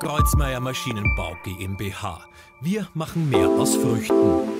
Kreuzmeier Maschinenbau GmbH. Wir machen mehr aus Früchten.